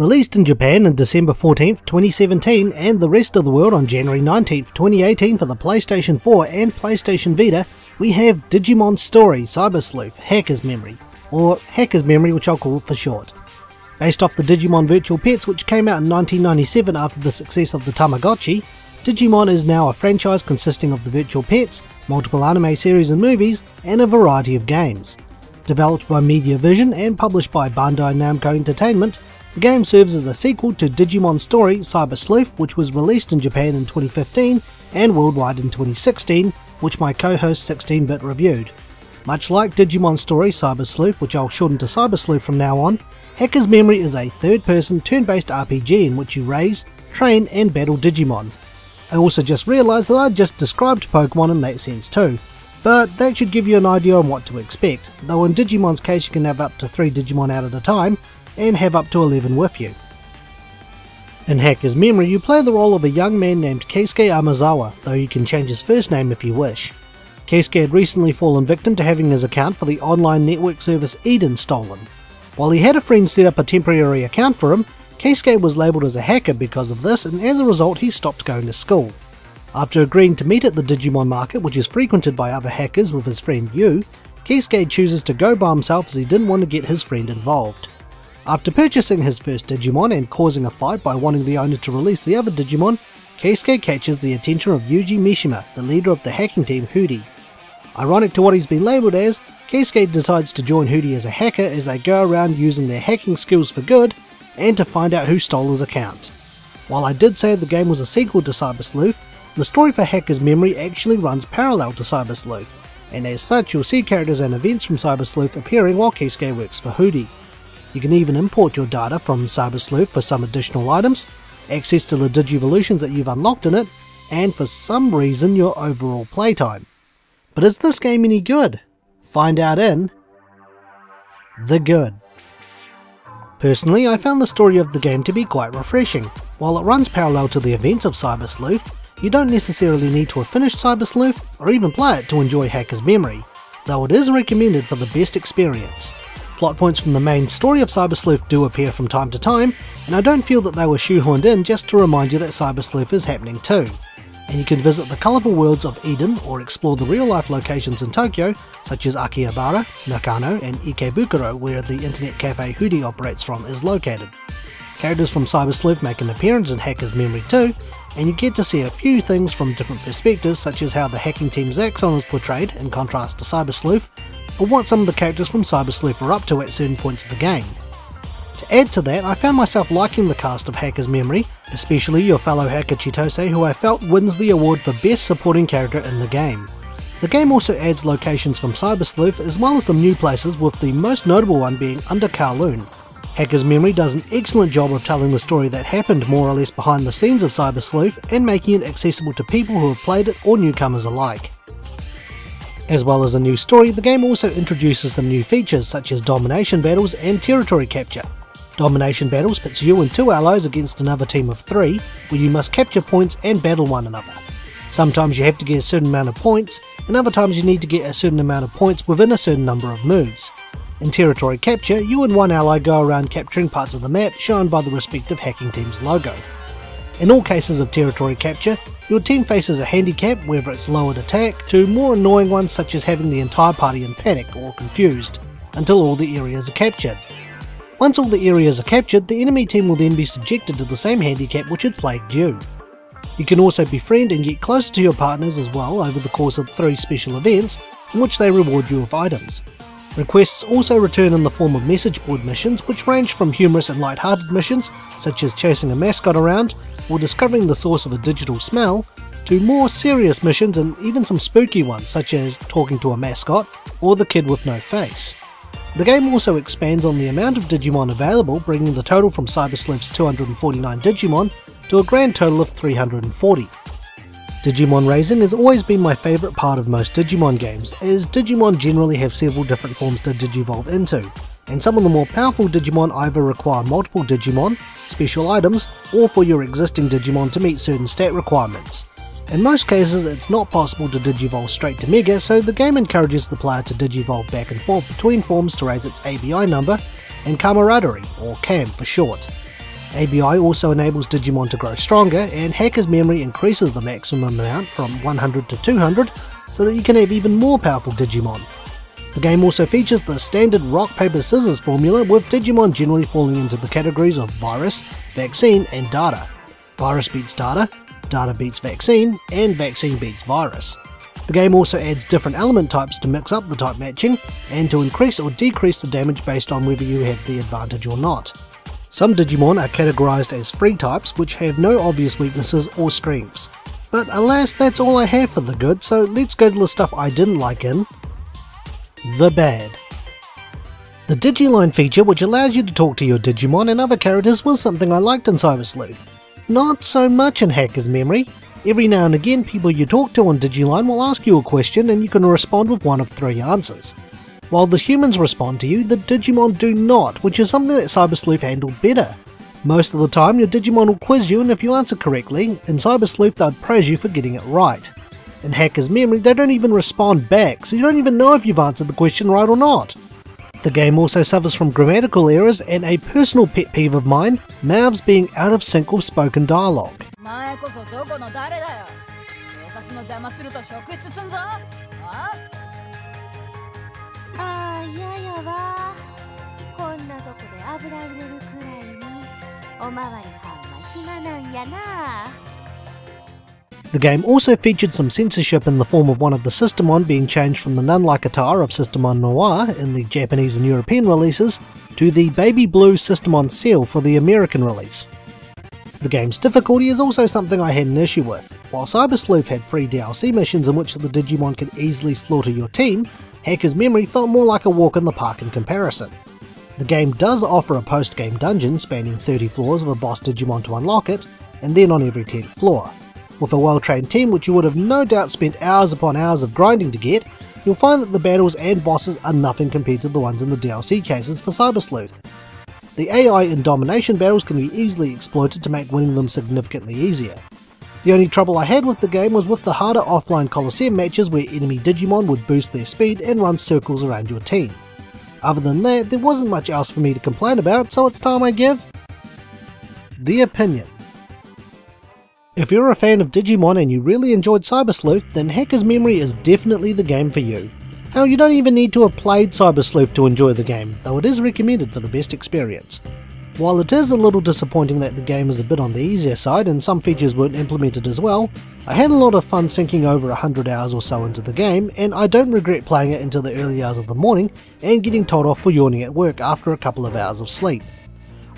Released in Japan on December 14, 2017 and the rest of the world on January 19, 2018 for the PlayStation 4 and PlayStation Vita, we have Digimon Story Cyber Sleuth Hacker's Memory, or Hacker's Memory which I'll call for short. Based off the Digimon Virtual Pets which came out in 1997 after the success of the Tamagotchi, Digimon is now a franchise consisting of the Virtual Pets, multiple anime series and movies, and a variety of games. Developed by Media.Vision and published by Bandai Namco Entertainment, the game serves as a sequel to Digimon Story Cyber Sleuth which was released in Japan in 2015 and worldwide in 2016, which my co-host 16bit reviewed. Much like Digimon Story Cyber Sleuth, which I'll shorten to Cyber Sleuth from now on, Hacker's Memory is a third-person turn-based RPG in which you raise, train and battle Digimon. I also just realised that I just described Pokemon in that sense too, but that should give you an idea on what to expect, though in Digimon's case you can have up to 3 Digimon out at a time, and have up to 11 with you. In Hacker's Memory you play the role of a young man named Keisuke Amazawa, though you can change his first name if you wish. Keisuke had recently fallen victim to having his account for the online network service Eden stolen, while he had a friend set up a temporary account for him, Keisuke was labelled as a hacker because of this and as a result he stopped going to school. After agreeing to meet at the Digimon market which is frequented by other hackers with his friend Yu, Keisuke chooses to go by himself as he didn't want to get his friend involved. After purchasing his first Digimon and causing a fight by wanting the owner to release the other Digimon, Keisuke catches the attention of Yuji Mishima, the leader of the hacking team Hudie. Ironic to what he's been labelled as, Keisuke decides to join Hudie as a hacker as they go around using their hacking skills for good and to find out who stole his account. While I did say the game was a sequel to Cyber Sleuth, the story for Hacker's Memory actually runs parallel to Cyber Sleuth, and as such you'll see characters and events from Cyber Sleuth appearing while Keisuke works for Hudie. You can even import your data from Cyber Sleuth for some additional items, access to the Digivolutions that you've unlocked in it, and for some reason your overall playtime. But is this game any good? Find out in The Good. Personally, I found the story of the game to be quite refreshing. While it runs parallel to the events of Cyber Sleuth, you don't necessarily need to have finished Cyber Sleuth or even play it to enjoy Hacker's Memory, though it is recommended for the best experience. Plot points from the main story of Cyber Sleuth do appear from time to time, and I don't feel that they were shoehorned in just to remind you that Cyber Sleuth is happening too and you can visit the colourful worlds of Eden or explore the real life locations in Tokyo, such as Akihabara, Nakano, and Ikebukuro, where the internet cafe Hudie operates from is located. Characters from Cyber Sleuth make an appearance in Hacker's Memory too, and you get to see a few things from different perspectives, such as how the hacking team's Zaxon is portrayed in contrast to Cyber Or what some of the characters from Cyber Sleuth are up to at certain points of the game. To add to that, I found myself liking the cast of Hacker's Memory, especially your fellow hacker Chitose who I felt wins the award for Best Supporting Character in the game. The game also adds locations from Cyber Sleuth as well as some new places with the most notable one being under Kowloon. Hacker's Memory does an excellent job of telling the story that happened more or less behind the scenes of Cyber Sleuth and making it accessible to people who have played it or newcomers alike. As well as a new story, the game also introduces some new features such as domination battles and territory capture, Domination battles pits you and two allies against another team of three, where you must capture points and battle one another. Sometimes you have to get a certain amount of points, and other times you need to get a certain amount of points within a certain number of moves. In territory capture, you and one ally go around capturing parts of the map shown by the respective hacking team's logo. In all cases of territory capture, your team faces a handicap, whether it's lowered attack, to more annoying ones such as having the entire party in panic or confused, until all the areas are captured. Once all the areas are captured, the enemy team will then be subjected to the same handicap which had plagued you. You can also befriend and get closer to your partners as well over the course of three special events, in which they reward you with items. Requests also return in the form of message board missions, which range from humorous and light-hearted missions, such as chasing a mascot around, or discovering the source of a digital smell, to more serious missions and even some spooky ones, such as talking to a mascot, or the kid with no face. The game also expands on the amount of Digimon available, bringing the total from Cyber Sleuth's 249 Digimon to a grand total of 340. Digimon raising has always been my favourite part of most Digimon games, as Digimon generally have several different forms to digivolve into, and some of the more powerful Digimon either require multiple Digimon, special items, or for your existing Digimon to meet certain stat requirements. In most cases it's not possible to digivolve straight to Mega, so the game encourages the player to digivolve back and forth between forms to raise its ABI number and camaraderie, or CAM for short. ABI also enables Digimon to grow stronger, and Hacker's memory increases the maximum amount from 100 to 200 so that you can have even more powerful Digimon. The game also features the standard rock paper scissors formula with Digimon generally falling into the categories of virus, vaccine and data. Virus beats data, data beats vaccine, and vaccine beats virus. The game also adds different element types to mix up the type matching and to increase or decrease the damage based on whether you have the advantage or not. Some Digimon are categorized as free types which have no obvious weaknesses or strengths. But alas, that's all I have for the good, so let's go to the stuff I didn't like in the bad. The Digiline feature which allows you to talk to your Digimon and other characters was something I liked in Cyber Sleuth. Not so much in Hacker's Memory. Every now and again people you talk to on Digiline will ask you a question and you can respond with one of three answers. While the humans respond to you, the Digimon do not, which is something that Cyber Sleuth handled better. Most of the time your Digimon will quiz you and if you answer correctly, in Cyber Sleuth they'd praise you for getting it right. In Hacker's Memory they don't even respond back, so you don't even know if you've answered the question right or not. The game also suffers from grammatical errors and a personal pet peeve of mine, mouths being out of sync with spoken dialogue. The game also featured some censorship in the form of one of the Sistermon being changed from the nun-like attire of Sistermon Noir in the Japanese and European releases to the baby blue Sistermon Ciel for the American release. The game's difficulty is also something I had an issue with. While Cyber Sleuth had free DLC missions in which the Digimon could easily slaughter your team, Hacker's Memory felt more like a walk in the park in comparison. The game does offer a post-game dungeon spanning 30 floors of a boss Digimon to unlock it, and then on every 10th floor. With a well-trained team which you would have no doubt spent hours upon hours of grinding to get, you'll find that the battles and bosses are nothing compared to the ones in the DLC cases for Cyber Sleuth. The AI in domination battles can be easily exploited to make winning them significantly easier. The only trouble I had with the game was with the harder offline Colosseum matches where enemy Digimon would boost their speed and run circles around your team. Other than that, there wasn't much else for me to complain about, so it's time I give the opinion. If you're a fan of Digimon and you really enjoyed Cyber Sleuth, then Hacker's Memory is definitely the game for you. Hell, you don't even need to have played Cyber Sleuth to enjoy the game, though it is recommended for the best experience. While it is a little disappointing that the game is a bit on the easier side and some features weren't implemented as well, I had a lot of fun sinking over 100 hours or so into the game and I don't regret playing it until the early hours of the morning and getting told off for yawning at work after a couple of hours of sleep.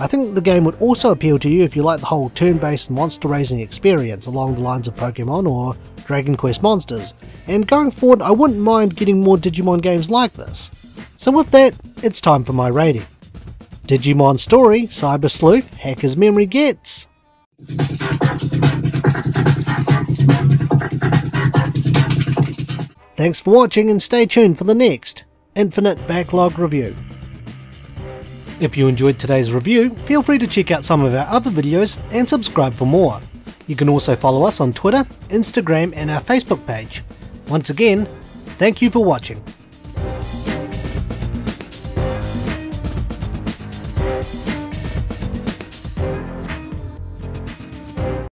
I think the game would also appeal to you if you like the whole turn-based monster raising experience along the lines of Pokemon or Dragon Quest Monsters, and going forward I wouldn't mind getting more Digimon games like this. So with that, it's time for my rating. Digimon Story, Cyber Sleuth, Hacker's Memory gets. Thanks for watching and stay tuned for the next Infinite Backlog Review. If you enjoyed today's review, feel free to check out some of our other videos and subscribe for more. You can also follow us on Twitter, Instagram and our Facebook page. Once again, thank you for watching.